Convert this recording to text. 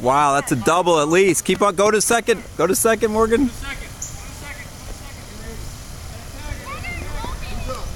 Wow, that's a double at least. Keep on, go to second. Go to second, Morgan. Go to second. Go to second. Go to second.